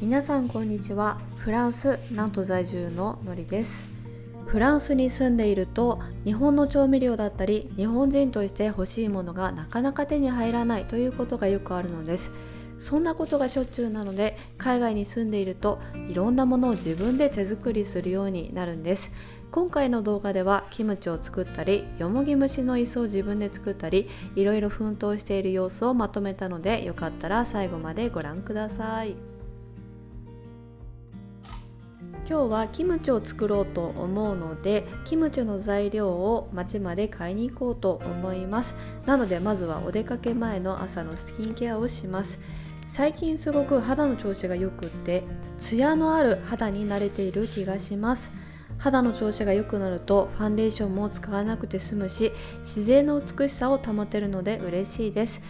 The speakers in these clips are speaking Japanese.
皆さんこんにちは。フランス南都在住ののりです。フランスに住んでいると日本の調味料だったり日本人として欲しいものがなかなか手に入らないということがよくあるのです。そんなことがしょっちゅうなので海外に住んでいるといろんなものを自分で手作りするようになるんです。今回の動画ではキムチを作ったりよもぎ蒸しの椅子を自分で作ったりいろいろ奮闘している様子をまとめたのでよかったら最後までご覧ください。今日はキムチを作ろうと思うのでキムチの材料を町まで買いに行こうと思います。なのでまずはお出かけ前の朝のスキンケアをします。最近すごく肌の調子が良くってツヤのある肌に慣れている気がします。肌の調子が良くなるとファンデーションも使わなくて済むし自然の美しさを保てるので嬉しいです。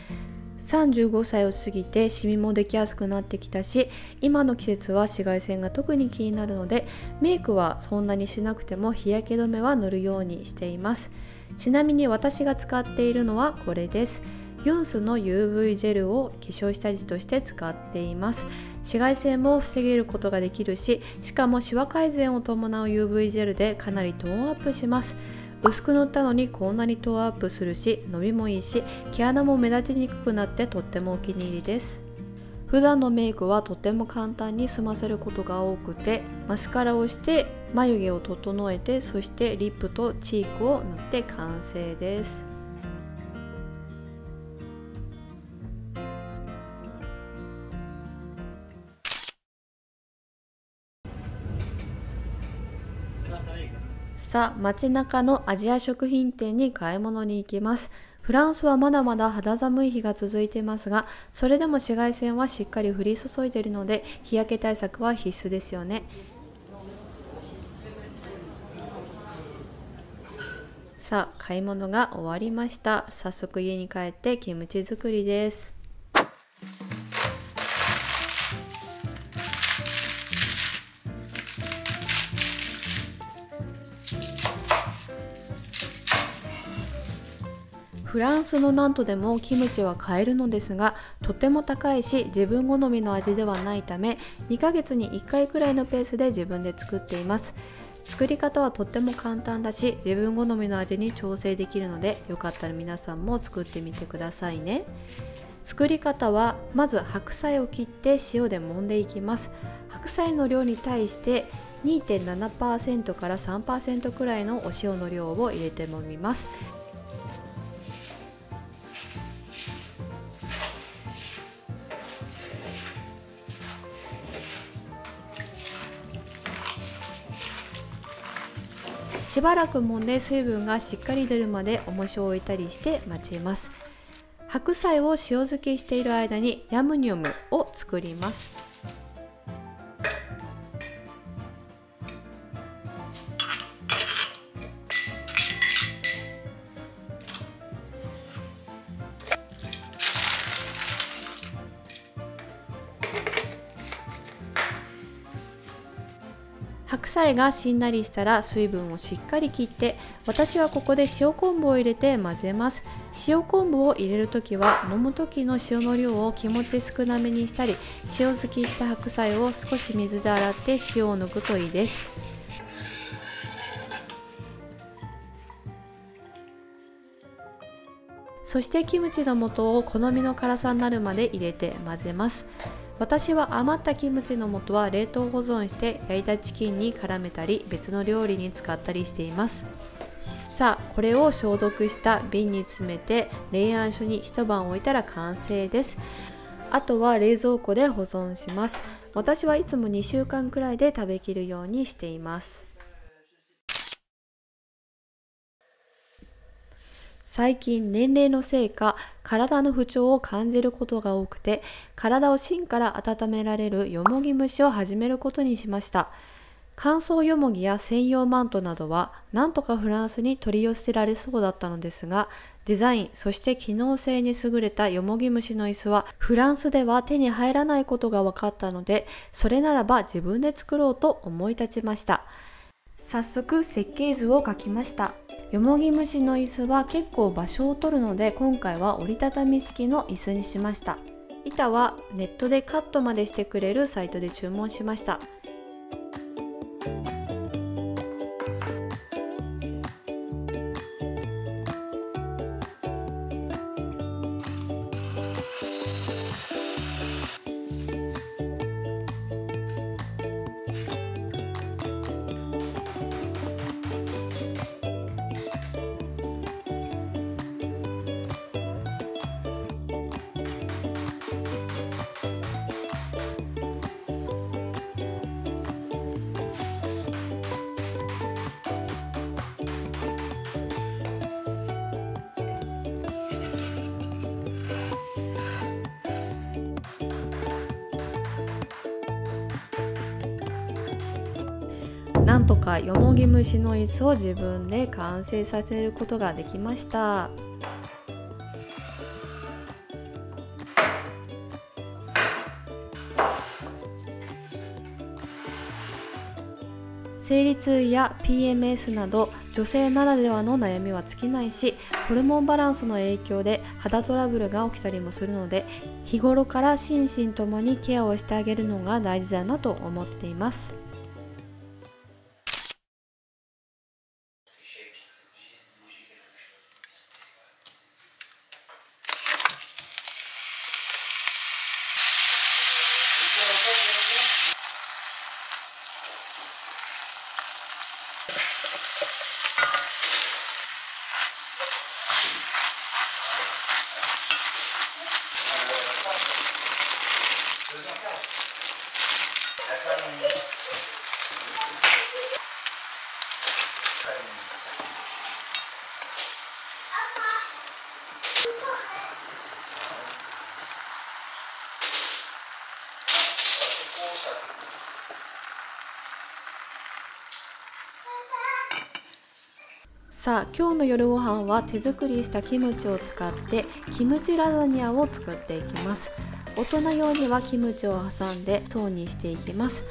35歳を過ぎてシミもできやすくなってきたし今の季節は紫外線が特に気になるのでメイクはそんなにしなくても日焼け止めは塗るようにしています。ちなみに私が使っているのはこれです。ユンスの UV ジェルを化粧下地として使っています。紫外線も防げることができるししかもシワ改善を伴う UV ジェルでかなりトーンアップします。薄く塗ったのにこんなにトーンアップするし伸びもいいし毛穴も目立ちにくくなってとってもお気に入りです。普段のメイクはとても簡単に済ませることが多くてマスカラをして眉毛を整えてそしてリップとチークを塗って完成です。さあ街中のアジア食品店に買い物に行きます。フランスはまだまだ肌寒い日が続いていますがそれでも紫外線はしっかり降り注いでいるので日焼け対策は必須ですよね。さあ買い物が終わりました。早速家に帰ってキムチ作りです。フランスのナントでもキムチは買えるのですがとても高いし自分好みの味ではないため2ヶ月に1回くらいのペースで自分で作っています。作り方はとっても簡単だし自分好みの味に調整できるのでよかったら皆さんも作ってみてくださいね。作り方はまず白菜を切って塩で揉んでいきます。白菜の量に対して2.7%から3%くらいのお塩の量を入れて揉みます。しばらく揉んで水分がしっかり出るまで重しを置いたりして待ちます。白菜を塩漬けしている間にヤムニョムを作ります。がしんなりしたら水分をしっかり切って私はここで塩昆布を入れて混ぜます。塩昆布を入れる時は揉む時の塩の量を気持ち少なめにしたり塩漬けした白菜を少し水で洗って塩を抜くといいです。そしてキムチの素を好みの辛さになるまで入れて混ぜます。私は余ったキムチの素は冷凍保存して焼いたチキンに絡めたり別の料理に使ったりしています。さあこれを消毒した瓶に詰めて冷暗所に一晩置いたら完成です。あとは冷蔵庫で保存します。私はいつも2週間くらいで食べきるようにしています。最近年齢のせいか体の不調を感じることが多くて体を芯から温められるよもぎ蒸しを始めることにしました。乾燥よもぎや専用マントなどはなんとかフランスに取り寄せられそうだったのですがデザインそして機能性に優れたよもぎ蒸しの椅子はフランスでは手に入らないことが分かったのでそれならば自分で作ろうと思い立ちました。早速設計図を書きました。よもぎ虫の椅子は結構場所を取るので今回は折りたたみ式の椅子にしました。板はネットでカットまでしてくれるサイトで注文しました。とかよもぎ虫の椅子を自分で完成させることができました生理痛や PMS など女性ならではの悩みは尽きないしホルモンバランスの影響で肌トラブルが起きたりもするので日頃から心身ともにケアをしてあげるのが大事だなと思っています。さあ今日の夜ご飯は手作りしたキムチを使ってキムチラザニアを作っていきます。大人用にはキムチを挟んで層にしていきます。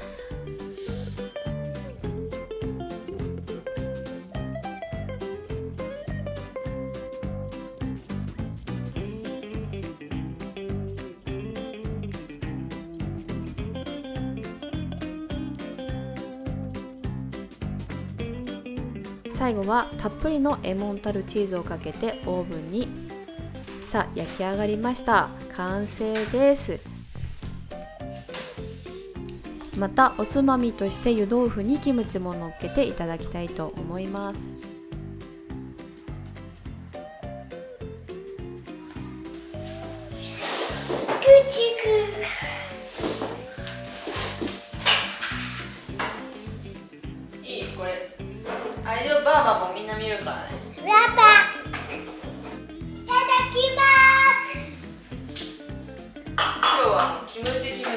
最後はたっぷりのエモンタルチーズをかけてオーブンに。さあ焼き上がりました。完成です。またおつまみとして湯豆腐にキムチも乗っけていただきたいと思います。ばは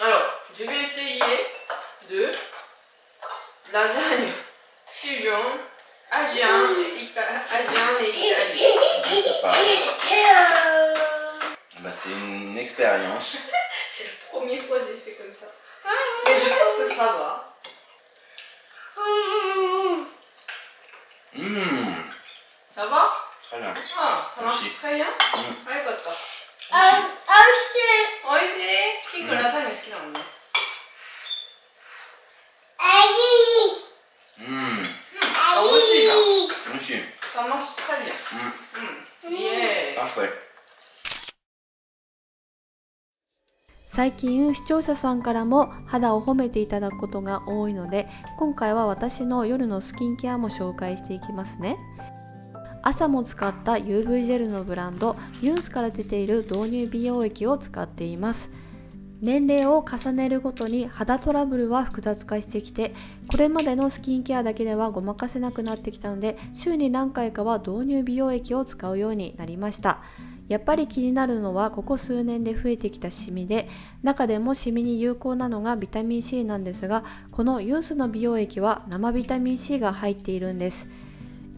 Alors, je vais essayer de lasagne fusion Agian et Italie. Bah, c'est une expérience. Ah, bien. Mm. あよかった。あ、おいしい。おいしい？キクラタニ好きなのね。あいい。Mmh, あ、美味しいじゃん。merci. Ça marche très bien. Mmh, うん。イエーイ。parfait. 最近視聴者さんからも肌を褒めていただくことが多いので今回は私の夜のスキンケアも紹介していきますね朝も使った UV ジェルのブランドユンスから出ている導入美容液を使っています。年齢を重ねるごとに肌トラブルは複雑化してきてこれまでのスキンケアだけではごまかせなくなってきたので週に何回かは導入美容液を使うようになりました。やっぱり気になるのはここ数年で増えてきたシミで中でもシミに有効なのがビタミン C なんですがこのユースの美容液は生ビタミン C が入っているんです。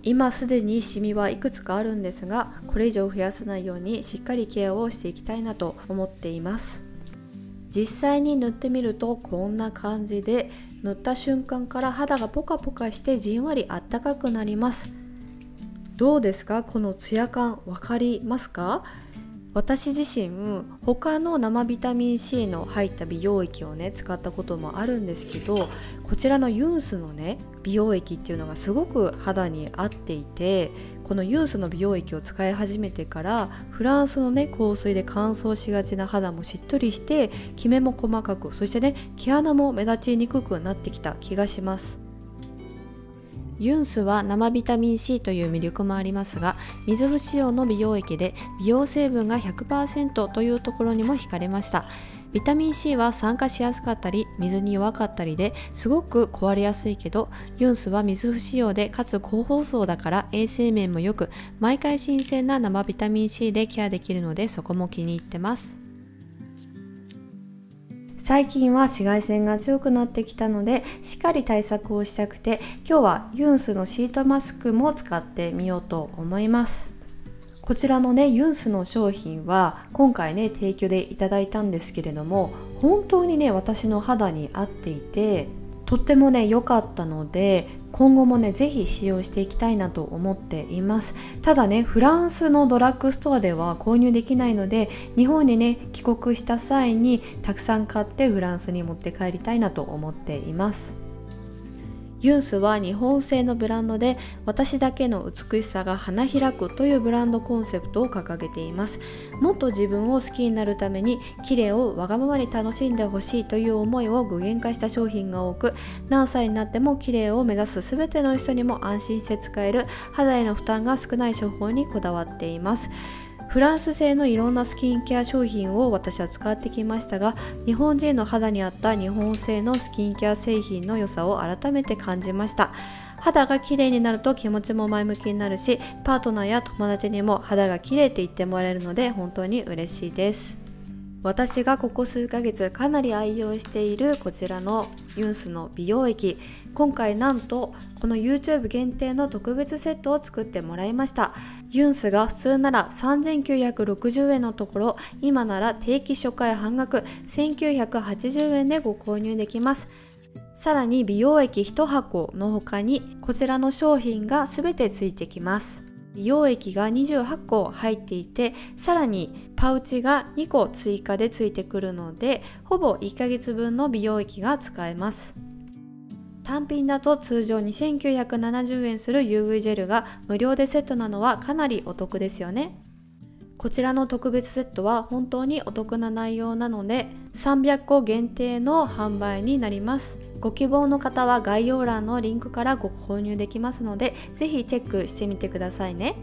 今すでにシミはいくつかあるんですがこれ以上増やさないようにしっかりケアをしていきたいなと思っています。実際に塗ってみるとこんな感じで塗った瞬間から肌がポカポカしてじんわりあったかくなります。どうですか？このツヤ感わかりますか？私自身他の生ビタミン C の入った美容液をね使ったこともあるんですけどこちらのユースのね美容液っていうのがすごく肌に合っていてこのユースの美容液を使い始めてからフランスのね香水で乾燥しがちな肌もしっとりしてキメも細かくそしてね毛穴も目立ちにくくなってきた気がします。ユンスは生ビタミン C という魅力もありますが水不使用の美容液で美容成分が100%というところにも惹かれました。ビタミン C は酸化しやすかったり水に弱かったりですごく壊れやすいけどユンスは水不使用でかつ高包装だから衛生面も良く毎回新鮮な生ビタミン C でケアできるのでそこも気に入ってます。最近は紫外線が強くなってきたのでしっかり対策をしたくて今日はユンスのシートマスクも使ってみようと思います。こちらのねユンスの商品は今回ね提供でいただいたんですけれども本当にね私の肌に合っていてとってもね良かったので今後もね是非使用していきたいなと思っています。ただねフランスのドラッグストアでは購入できないので日本にね帰国した際にたくさん買ってフランスに持って帰りたいなと思っています。ユンスは日本製のブランドで私だけの美しさが花開くというブランドコンセプトを掲げています。もっと自分を好きになるために綺麗をわがままに楽しんでほしいという思いを具現化した商品が多く何歳になっても綺麗を目指す全ての人にも安心して使える肌への負担が少ない処方にこだわっています。フランス製のいろんなスキンケア商品を私は使ってきましたが日本人の肌に合った日本製のスキンケア製品の良さを改めて感じました。肌が綺麗になると気持ちも前向きになるしパートナーや友達にも肌が綺麗って言ってもらえるので本当に嬉しいです。私がここ数ヶ月かなり愛用しているこちらのユンスの美容液。今回なんとこの YouTube 限定の特別セットを作ってもらいました。ユンスが普通なら3960円のところ今なら定期初回半額1980円でご購入できます。さらに美容液1箱の他にこちらの商品が全てついてきます。美容液が28個入っていてさらにパウチが2個追加でついてくるのでほぼ1ヶ月分の美容液が使えます。単品だと通常2970円する UV ジェルが無料でセットなのはかなりお得ですよね。こちらの特別セットは本当にお得な内容なので300個限定の販売になります。ご希望の方は概要欄のリンクからご購入できますのでぜひチェックしてみてくださいね。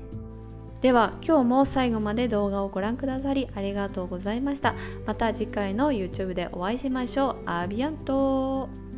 では今日も最後まで動画をご覧くださりありがとうございました。また次回の YouTube でお会いしましょう。アビアント。